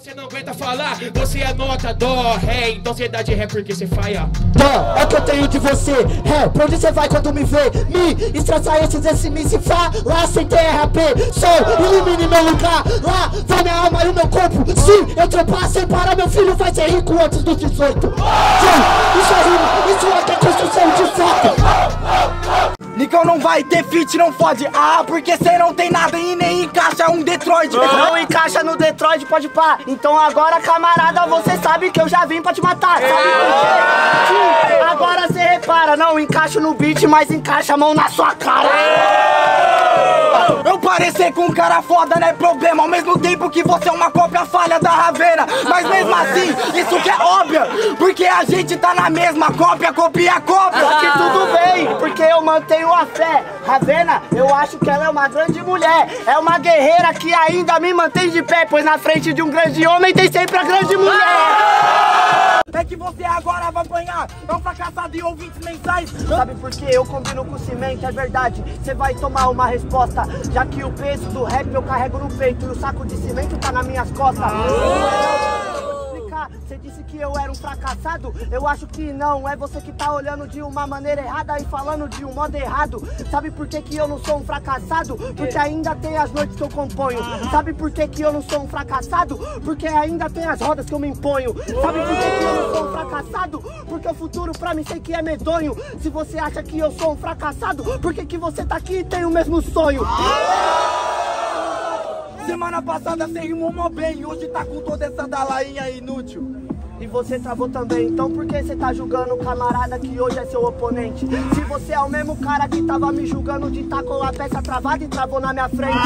Você não aguenta falar, você é nota dó, ré, então você dá de ré porque você faia. Dó, é o que eu tenho de você. É, pra onde você vai quando me vê? Me estressa esses, esse me se fá. Lá sem TRP, sol, ilumine meu lugar. Lá vai minha alma e o meu corpo. Se eu trompar sem parar, meu filho vai ser rico antes dos 18. Sim, isso é rima, isso aqui é construção de fato. Nicão não vai ter fit, não fode. Ah, porque cê não tem nada e nem encaixa um Detroit. Não encaixa no Detroit, pode pá. Então agora, camarada, você sabe que eu já vim pra te matar. Sabe por quê? Agora cê repara, não encaixa no beat, mas encaixa a mão na sua cara. Parecer com um cara foda não é problema Ao mesmo tempo que você é uma cópia falha da Ravena Mas mesmo assim, isso que é óbvio Porque a gente tá na mesma cópia, copia, cópia Só que tudo bem, porque eu mantenho a fé. Ravena, eu acho que ela é uma grande mulher. É uma guerreira que ainda me mantém de pé, pois na frente de um grande homem tem sempre a grande mulher. É que você agora vai apanhar É um fracassado e ouvintes mensais Sabe por que eu combino com cimento? É verdade, você vai tomar uma resposta. Já que o peso do rap eu carrego no peito e o saco de cimento tá nas minhas costas. Você disse que eu era um fracassado? Eu acho que não. É você que tá olhando de uma maneira errada e falando de um modo errado. Sabe por que, que eu não sou um fracassado? Porque ainda tem as noites que eu componho. Sabe por que, que eu não sou um fracassado? Porque ainda tem as rodas que eu me imponho. Sabe por que, que eu não sou um fracassado? Porque o futuro pra mim sei que é medonho. Se você acha que eu sou um fracassado, por que, que você tá aqui e tem o mesmo sonho? Semana passada você rimou bem Hoje tá com toda essa dalainha inútil E você travou também, então por que você tá julgando o camarada que hoje é seu oponente? Se você é o mesmo cara que tava me julgando de tá com a peça travada e travou na minha frente.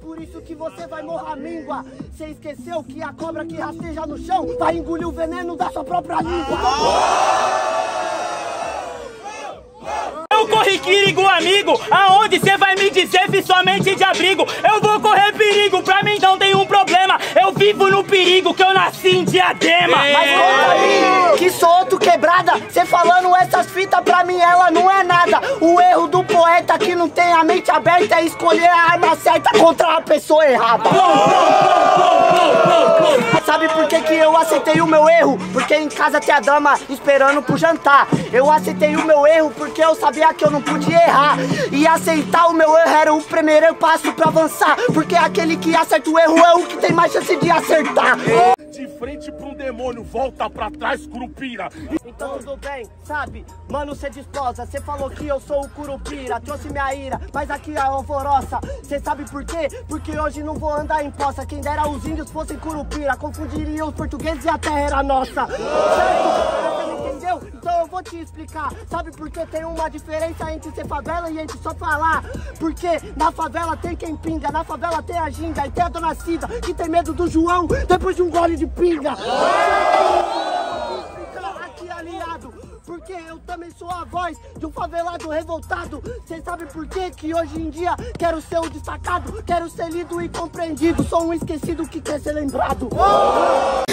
Por isso que você vai morrer míngua. Você esqueceu que a cobra que rasteja no chão vai engolir o veneno da sua própria língua. Eu corri perigo, amigo. Aonde cê vai me dizer fiz somente de abrigo? Eu vou correr perigo, pra mim não tem um problema. Eu vivo no perigo que eu nasci em diadema. Mas conta aí, que sou outro quebrada. Cê falando essas fitas pra mim, ela não é O erro do poeta que não tem a mente aberta é escolher a arma certa contra a pessoa errada. Sabe por que, que eu aceitei o meu erro? Porque em casa tem a dama esperando pro jantar. Eu aceitei o meu erro porque eu sabia que eu não podia errar. E aceitar o meu erro era o primeiro passo pra avançar. Porque aquele que acerta o erro é o que tem mais chance de acertar. De frente pra um demônio, volta pra trás, curupira. Então tudo bem, sabe? Mano, cê desposa, cê falou que eu sou o Curupira, trouxe minha ira, mas aqui é alvoroça. Cê sabe por quê? Porque hoje não vou andar em poça. Quem dera os índios fossem Curupira, confundiriam os portugueses e a terra era nossa. Certo? Entendeu? Então eu vou te explicar. Sabe por que tem uma diferença entre ser favela e entre só falar? Porque na favela tem quem pinga, na favela tem a ginga e tem a dona Cida que tem medo do João depois de um gole de pinga. Porque eu também sou a voz de um favelado revoltado. Cê sabe por quê? que hoje em dia quero ser o destacado, quero ser lido e compreendido. Sou um esquecido que quer ser lembrado.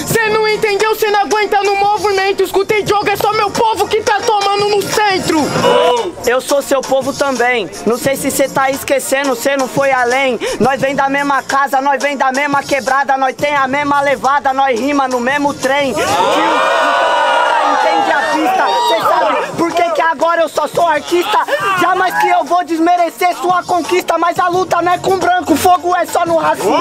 Cê não entendeu, cê não aguenta no movimento. Escutei jogo, é só meu povo que tá tomando no centro. Eu sou seu povo também. Não sei se cê tá esquecendo, cê não foi além. Nós vem da mesma casa, nós vem da mesma quebrada, nós tem a mesma levada, nós rima no mesmo trem. Entende a pista? Cê sabe por que, que agora eu só sou artista? Jamais que eu vou desmerecer sua conquista, mas a luta não é com branco, fogo é só no racismo.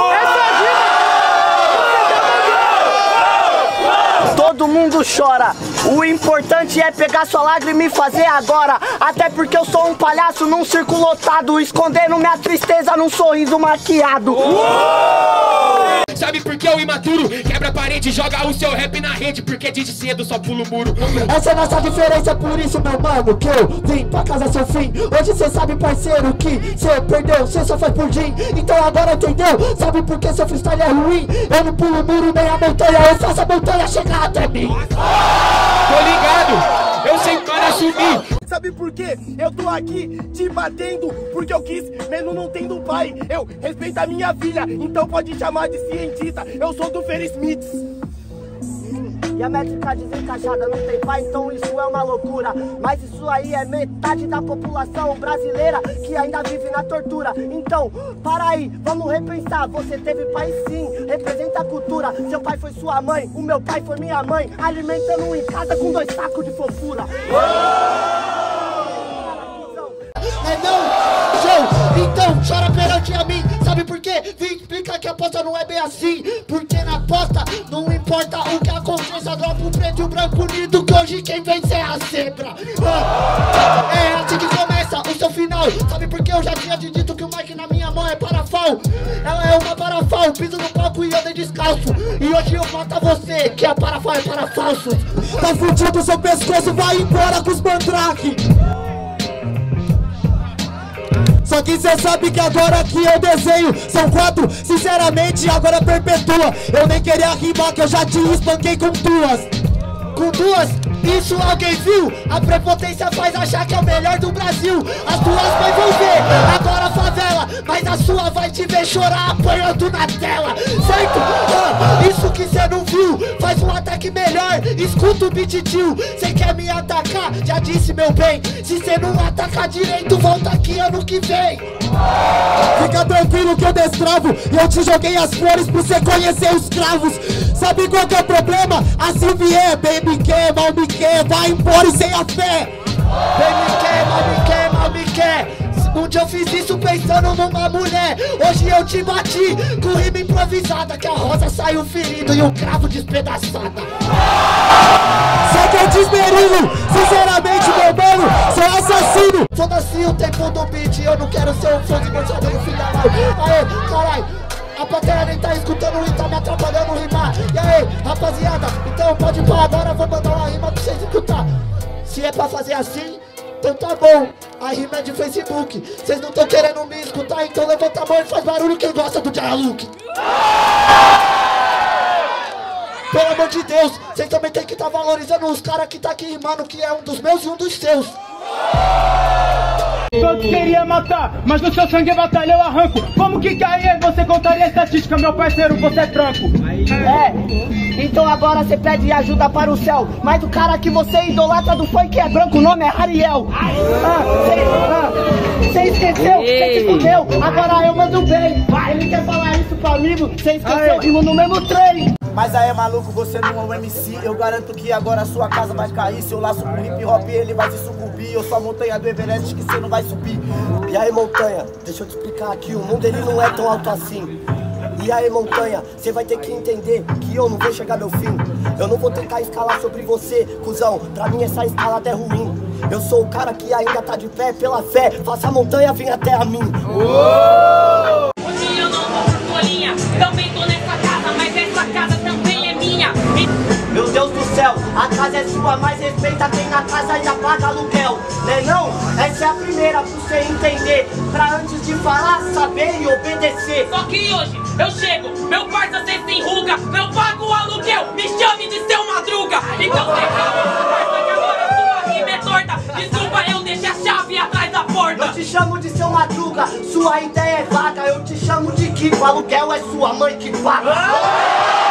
Todo mundo chora. O importante é pegar sua lágrima e fazer agora. Até porque eu sou um palhaço num circo lotado, escondendo minha tristeza num sorriso maquiado. Sabe por que o imaturo quebra a parede e joga o seu rap na rede? Porque de cedo só pula o muro. Essa é a nossa diferença, por isso, meu mano, que eu vim pra casa seu fim. Hoje cê sabe, parceiro, que cê perdeu, cê só faz por din. Então agora entendeu? Sabe por que seu freestyle é ruim? Eu não pulo o muro nem a montanha, eu faço a montanha chegar até mim. Tô ligado, eu sei para assumir. Sabe por quê? Eu tô aqui te batendo porque eu quis, mesmo não tendo pai. Eu respeito a minha filha, então pode chamar de cientista. Eu sou do Ferris Smith. E a métrica desencaixada não tem pai, então isso é uma loucura. Mas isso aí é metade da população brasileira que ainda vive na tortura. Então, para aí, vamos repensar. Você teve pai sim, representa a cultura. Seu pai foi sua mãe, o meu pai foi minha mãe. Alimentando um em casa com dois sacos de fofura. É não, show, então chora perante a mim. Sabe por quê? Vim explicar que a aposta não é bem assim. Porque na aposta não importa o que aconteça Droga o preto e o branco unido que hoje quem vence é a zebra. Ah, É assim que começa o seu final. Sabe por que eu já tinha te dito que o mic na minha mão é parafal. Ela é uma parafal, piso no palco e andei descalço. E hoje eu mato a você, que a parafal é para falso Tá fudido seu pescoço, vai embora com os mandrake só cê sabe que agora que eu desenho São quatro, sinceramente agora perpetua. Eu nem queria rimar que eu já te espanquei com duas. Com duas? Isso alguém viu? A prepotência faz achar que é o melhor do Brasil. As duas mães vão ver, agora Mas a sua vai te ver chorar apanhando na tela. Certo? Ah, isso que cê não viu. Faz um ataque melhor, escuta o beat tio. Cê quer me atacar? Já disse meu bem. Se cê não atacar direito, volta aqui ano que vem. Fica tranquilo que eu destravo. E eu te joguei as flores pra você conhecer os cravos. Sabe qual que é o problema? Assim vier, bem me quer, mal me quer. Vai embora e sem a fé. Bem me quer, mal me quer, mal me quer um dia eu fiz isso pensando numa mulher. Hoje eu te bati com rima improvisada Que a rosa saiu ferida e o cravo despedaçada. Só que eu desmerilo, sinceramente meu mano Sou assassino. Foda-se o tempo do beat Eu não quero ser um fã de da live Aê, caralho a plateia nem tá escutando e tá me atrapalhando rimar. E aí, rapaziada, então pode ir pra agora Vou mandar uma rima pra vocês escutar. Se é pra fazer assim, então tá bom. A rima é de Facebook. Vocês não tão querendo me escutar Então levanta a mão e faz barulho quem gosta do Dialuk Pelo amor de Deus, vocês também tem que estar tá valorizando os caras que tá aqui rimando Que é um dos meus e um dos seus Todos queria matar, mas no seu sangue batalha eu arranco. Como que cair? Você contaria a estatística, meu parceiro, você é tranco. É, então agora você pede ajuda para o céu. Mas o cara que você idolatra do funk é branco, o nome é Ariel. Ah, você ah, esqueceu? Você se fudeu? Agora eu mando bem. Ele quer falar isso pro amigo, você esqueceu, rimo no mesmo trem. Mas aí, maluco, você não é um MC. Eu garanto que agora sua casa vai cair. Se eu laço com hip hop, ele vai se sucumbir. Eu sou a montanha do Everest que você não vai subir. E aí, montanha, deixa eu te explicar aqui. O mundo ele não é tão alto assim. E aí, montanha, você vai ter que entender que eu não vou chegar meu fim. Eu não vou tentar escalar sobre você, cuzão. Pra mim, essa escalada é ruim. Eu sou o cara que ainda tá de pé pela fé. Faça a montanha vir até a mim. Hoje é sua, mas respeita quem na casa ainda paga aluguel. Né não? Essa é a primeira pra você entender. Pra antes de falar, saber e obedecer. Só que hoje eu chego, meu parça cê se enruga, eu pago o aluguel, me chame de seu madruga. Então cê calma, parça, que agora sua rima é torta. Desculpa, eu deixei a chave atrás da porta. Eu te chamo de seu madruga, sua ideia é vaga. Eu te chamo de Kiko, aluguel é sua mãe que paga.